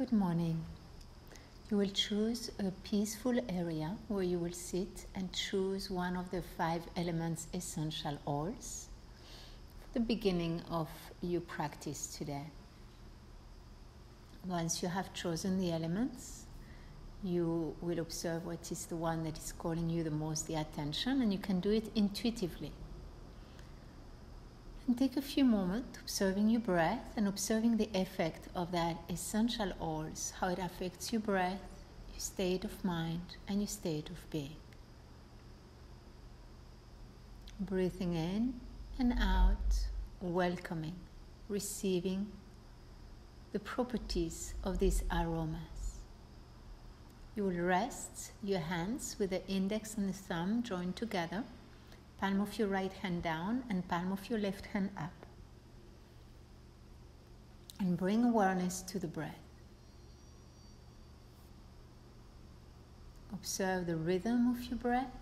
Good morning. You will choose a peaceful area where you will sit and choose one of the five elements essential oils for the beginning of your practice today. Once you have chosen the elements, you will observe what is the one that is calling you the most the attention, and you can do it intuitively. And take a few moments observing your breath and observing the effect of that essential oils, how it affects your breath, your state of mind, and your state of being. Breathing in and out, welcoming, receiving the properties of these aromas. You will rest your hands with the index and the thumb joined together palm of your right hand down and palm of your left hand up. And bring awareness to the breath. Observe the rhythm of your breath.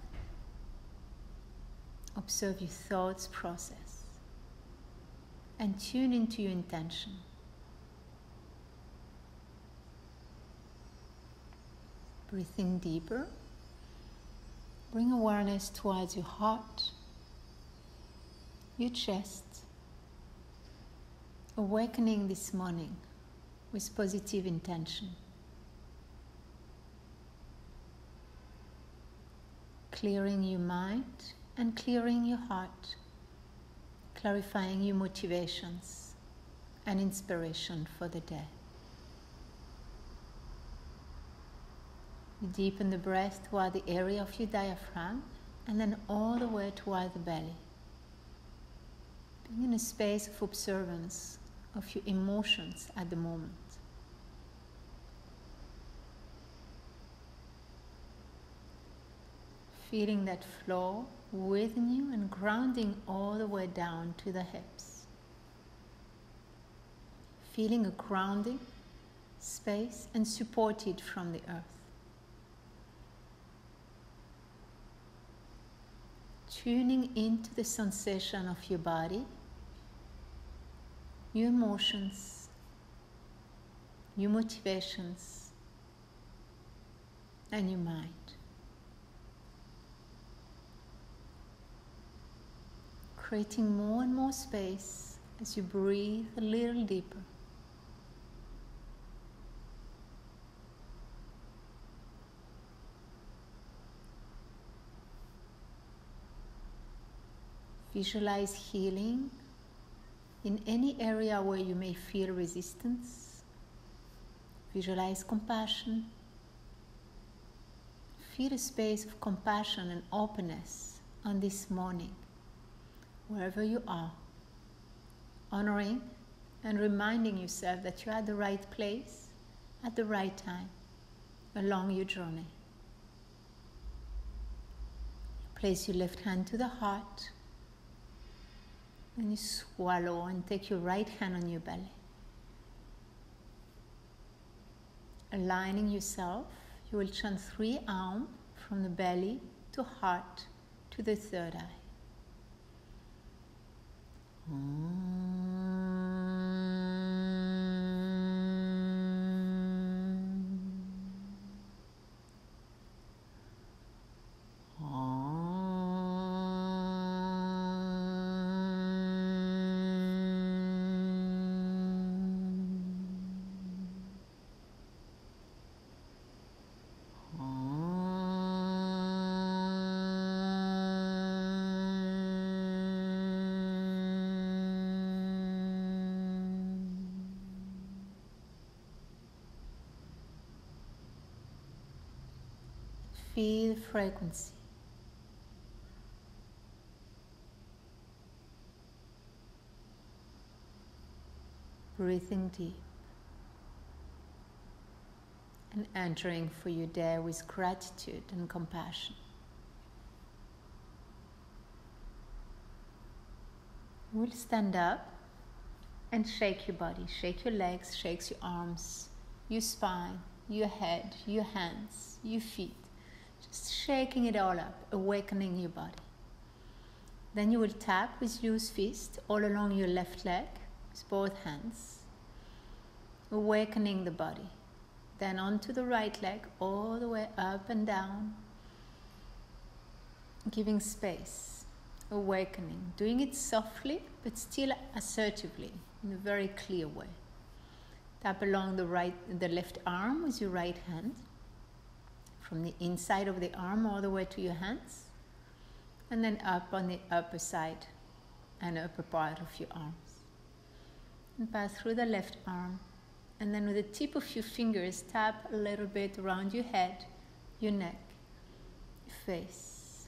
Observe your thoughts process. And tune into your intention. Breathing deeper. Bring awareness towards your heart, your chest, awakening this morning with positive intention. Clearing your mind and clearing your heart, clarifying your motivations and inspiration for the day. You deepen the breath toward the area of your diaphragm and then all the way toward the belly. Being in a space of observance of your emotions at the moment. Feeling that flow within you and grounding all the way down to the hips. Feeling a grounding space and supported from the earth. Tuning into the sensation of your body, your emotions, your motivations, and your mind. Creating more and more space as you breathe a little deeper. Visualize healing in any area where you may feel resistance. Visualize compassion. Feel a space of compassion and openness on this morning, wherever you are. Honoring and reminding yourself that you're at the right place at the right time along your journey. Place your left hand to the heart and you swallow and take your right hand on your belly. Aligning yourself, you will chant three Aum from the belly to heart to the third eye. Mm. Feel frequency. Breathing deep and entering for your day with gratitude and compassion. We'll stand up and shake your body, shake your legs, shake your arms, your spine, your head, your hands, your feet. Shaking it all up, awakening your body. Then you will tap with loose fist all along your left leg with both hands, awakening the body, Then onto the right leg, all the way up and down, giving space, awakening, doing it softly but still assertively in a very clear way. Tap along the right, the left arm with your right hand, from the inside of the arm all the way to your hands, and then up on the upper side and upper part of your arms. And pass through the left arm, and then with the tip of your fingers, tap a little bit around your head, your neck, your face,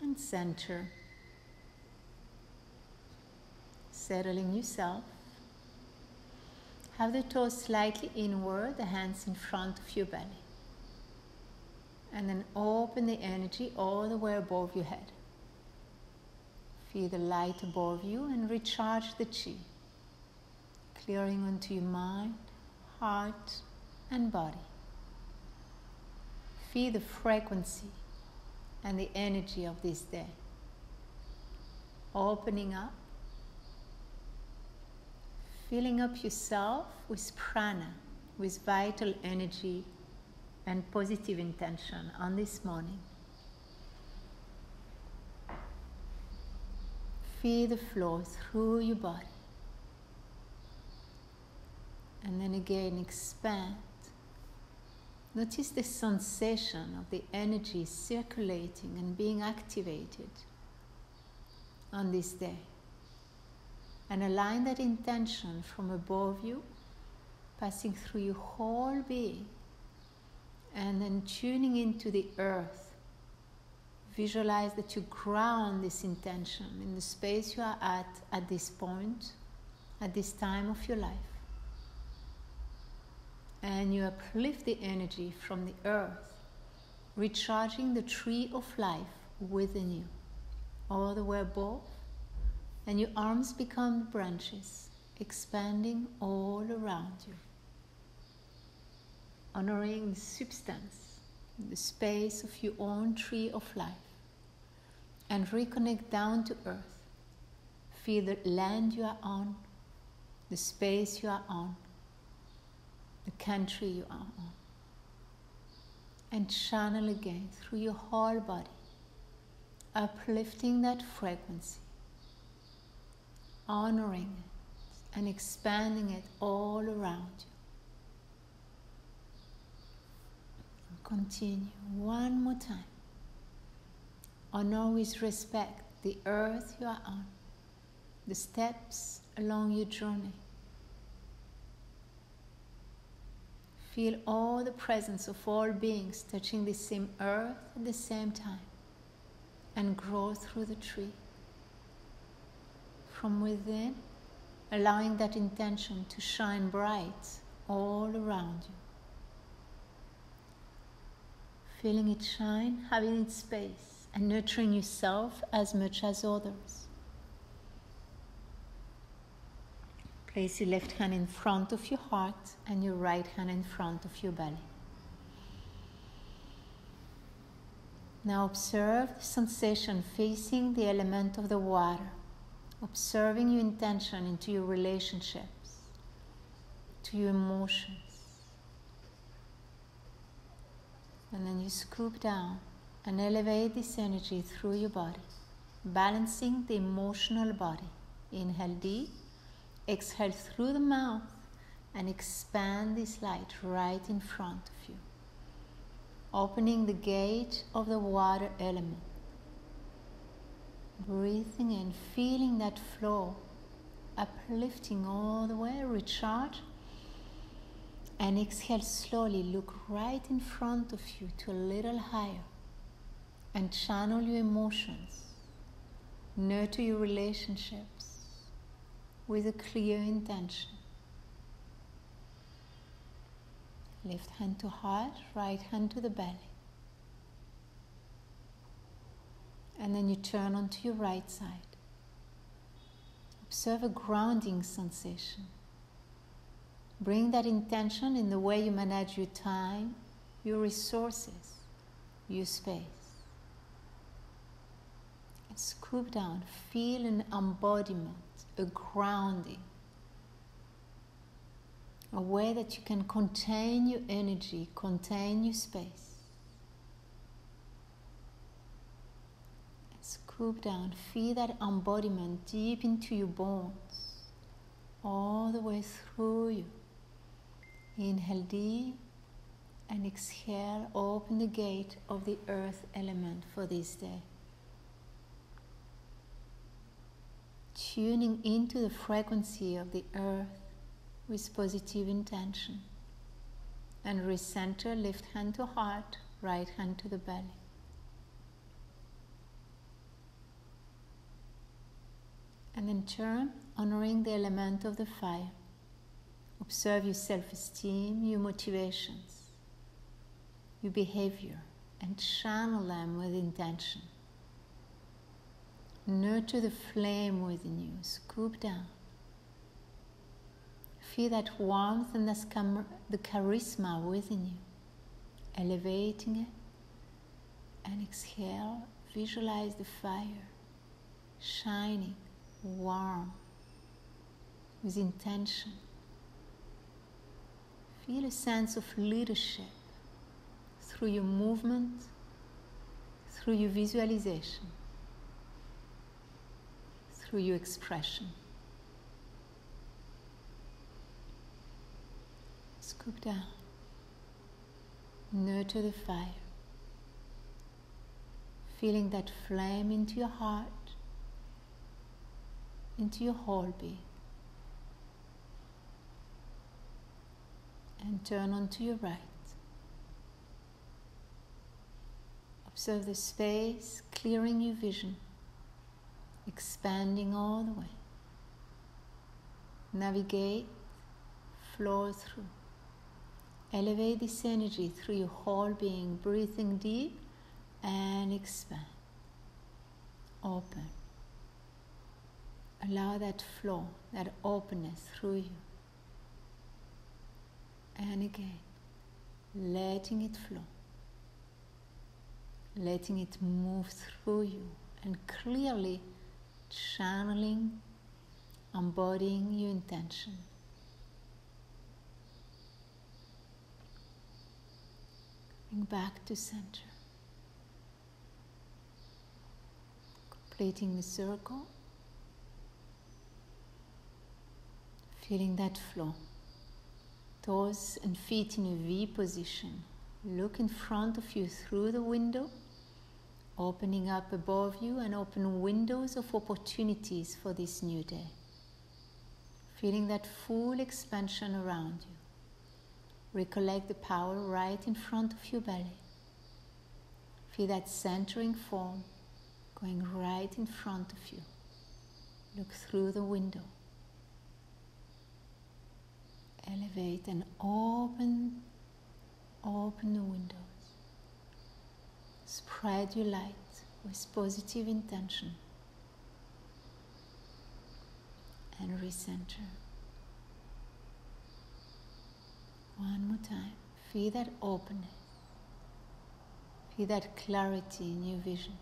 and center settling yourself. Have the toes slightly inward, the hands in front of your belly. And then open the energy all the way above your head. Feel the light above you and recharge the chi, clearing onto your mind, heart, and body. Feel the frequency and the energy of this day, opening up filling up yourself with prana, with vital energy and positive intention on this morning. Feel the flow through your body. And then again, expand. Notice the sensation of the energy circulating and being activated on this day and align that intention from above you, passing through your whole being, and then tuning into the earth. Visualize that you ground this intention in the space you are at at this point, at this time of your life. And you uplift the energy from the earth, recharging the tree of life within you, all the way above and your arms become branches, expanding all around you, honoring the substance, the space of your own tree of life, and reconnect down to earth. Feel the land you are on, the space you are on, the country you are on, and channel again through your whole body, uplifting that frequency honoring it and expanding it all around you. Continue one more time. Honor with respect the earth you are on, the steps along your journey. Feel all the presence of all beings touching the same earth at the same time and grow through the tree from within, allowing that intention to shine bright all around you. Feeling it shine, having its space, and nurturing yourself as much as others. Place your left hand in front of your heart and your right hand in front of your belly. Now observe the sensation facing the element of the water observing your intention into your relationships, to your emotions. And then you scoop down and elevate this energy through your body, balancing the emotional body. Inhale deep, exhale through the mouth, and expand this light right in front of you, opening the gate of the water element breathing and feeling that flow, uplifting all the way, recharge. And exhale slowly, look right in front of you to a little higher and channel your emotions, nurture your relationships with a clear intention. Left hand to heart, right hand to the belly. And then you turn onto your right side. Observe a grounding sensation. Bring that intention in the way you manage your time, your resources, your space. And scoop down, feel an embodiment, a grounding. a way that you can contain your energy, contain your space. Scoop down, feel that embodiment deep into your bones, all the way through you. Inhale deep and exhale, open the gate of the earth element for this day. Tuning into the frequency of the earth with positive intention. And recenter, left hand to heart, right hand to the belly. And in turn, honoring the element of the fire. Observe your self esteem, your motivations, your behavior, and channel them with intention. Nurture the flame within you, scoop down. Feel that warmth and the charisma within you, elevating it. And exhale, visualize the fire shining, warm, with intention. Feel a sense of leadership through your movement, through your visualization, through your expression. Scoop down. Nurture the fire. Feeling that flame into your heart, into your whole being. And turn onto your right. Observe the space, clearing your vision, expanding all the way. Navigate, flow through. Elevate this energy through your whole being, breathing deep and expand. Open. Allow that flow, that openness through you. And again, letting it flow. Letting it move through you and clearly channeling, embodying your intention. Bring back to center. Completing the circle. Feeling that flow. Toes and feet in a V position. Look in front of you through the window, opening up above you and open windows of opportunities for this new day. Feeling that full expansion around you. Recollect the power right in front of your belly. Feel that centering form going right in front of you. Look through the window. Elevate and open, open the windows. Spread your light with positive intention and recenter. One more time. Feel that openness. Feel that clarity in your vision.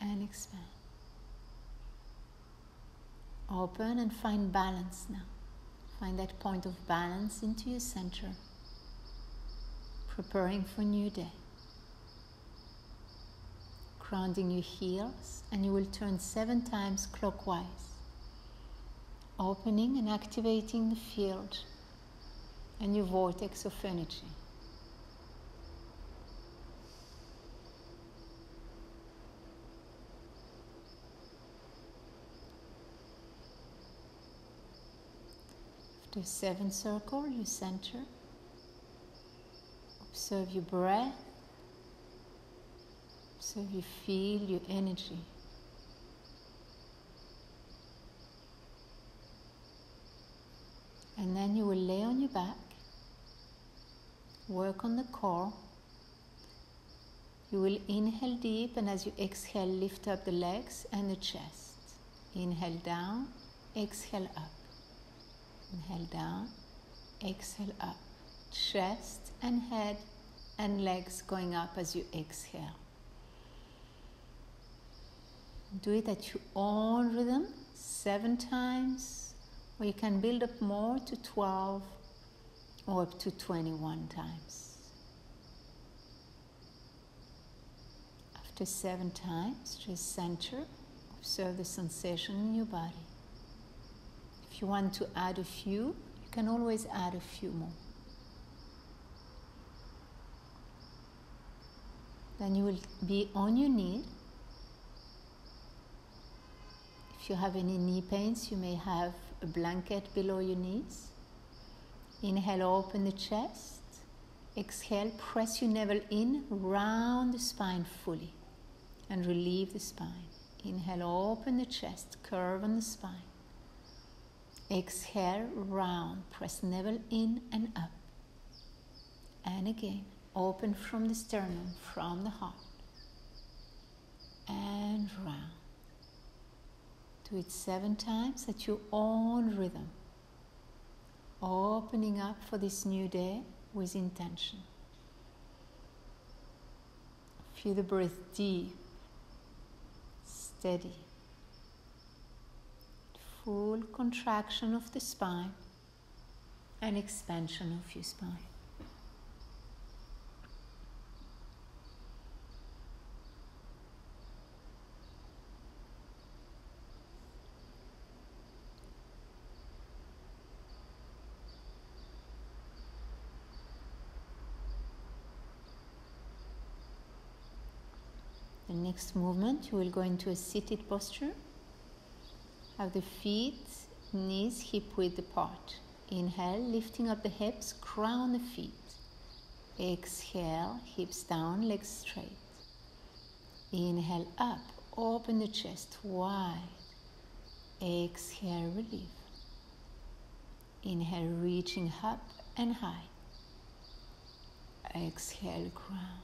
And expand. Open and find balance now. Find that point of balance into your center. Preparing for new day. Grounding your heels, and you will turn seven times clockwise opening and activating the field and your vortex of energy. After seven circle, you center. Observe your breath. Observe you feel your energy. And then you will lay on your back, work on the core. You will inhale deep, and as you exhale, lift up the legs and the chest. Inhale down, exhale up. Inhale down, exhale up. Chest and head and legs going up as you exhale. Do it at your own rhythm, seven times or you can build up more to 12 or up to 21 times. After seven times, just center, observe the sensation in your body. If you want to add a few, you can always add a few more. Then you will be on your knee. If you have any knee pains, you may have a blanket below your knees. Inhale, open the chest. Exhale, press your navel in, round the spine fully, and relieve the spine. Inhale, open the chest, curve on the spine. Exhale, round, press navel in and up. And again, open from the sternum, from the heart. And round. Do it seven times at your own rhythm. Opening up for this new day with intention. Feel the breath deep, steady. Full contraction of the spine and expansion of your spine. The next movement, you will go into a seated posture. Have the feet, knees hip width apart. Inhale, lifting up the hips, crown the feet. Exhale, hips down, legs straight. Inhale up, open the chest wide. Exhale, relief. Inhale, reaching up and high. Exhale, ground.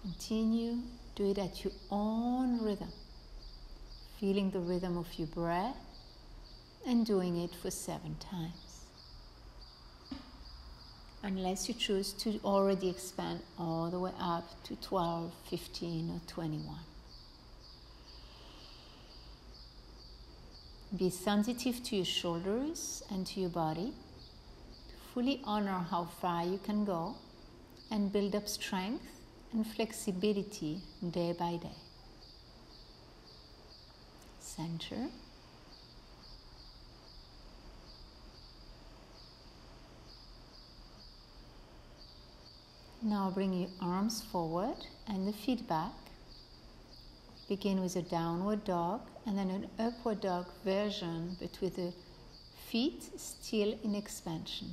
Continue, do it at your own rhythm, feeling the rhythm of your breath and doing it for seven times. Unless you choose to already expand all the way up to 12, 15, or 21. Be sensitive to your shoulders and to your body fully honor how far you can go and build up strength and flexibility day by day. Center. Now bring your arms forward and the feet back. Begin with a downward dog and then an upward dog version, but with the feet still in expansion.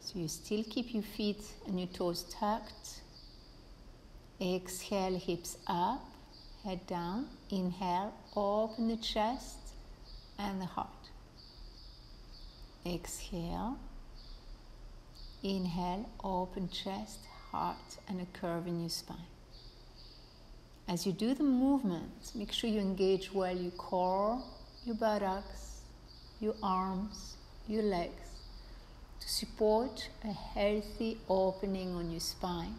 So you still keep your feet and your toes tucked. Exhale, hips up, head down. Inhale, open the chest and the heart. Exhale. Inhale, open chest, heart, and a curve in your spine. As you do the movement, make sure you engage well your core, your buttocks, your arms, your legs to support a healthy opening on your spine.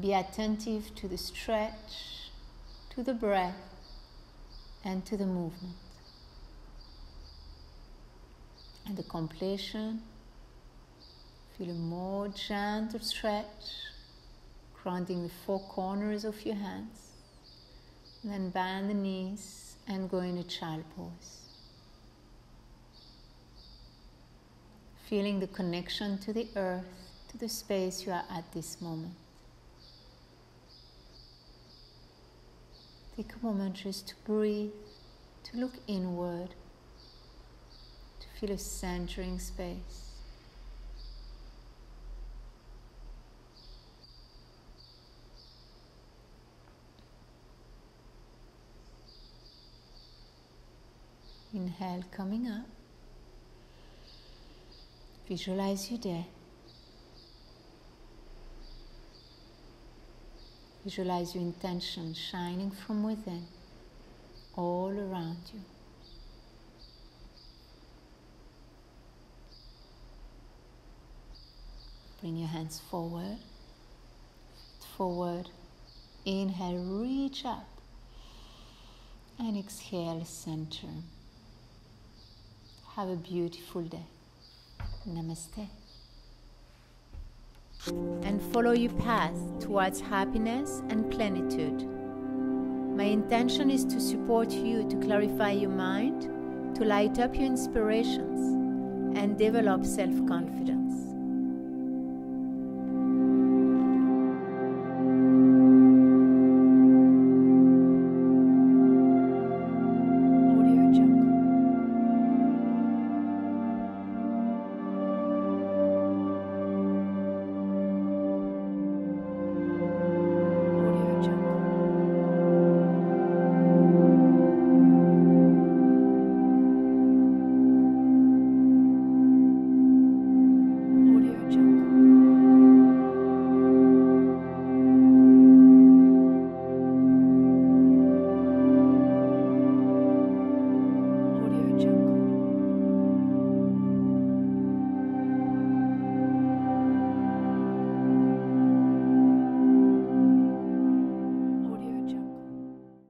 Be attentive to the stretch, to the breath, and to the movement. At the completion, feel a more gentle stretch, grounding the four corners of your hands. Then bend the knees and go in a child pose. feeling the connection to the earth, to the space you are at this moment. Take a moment just to breathe, to look inward, to feel a centering space. Inhale coming up. Visualize your day. Visualize your intention shining from within, all around you. Bring your hands forward, forward. Inhale, reach up. And exhale, center. Have a beautiful day. Namaste. And follow your path towards happiness and plenitude. My intention is to support you to clarify your mind, to light up your inspirations, and develop self confidence.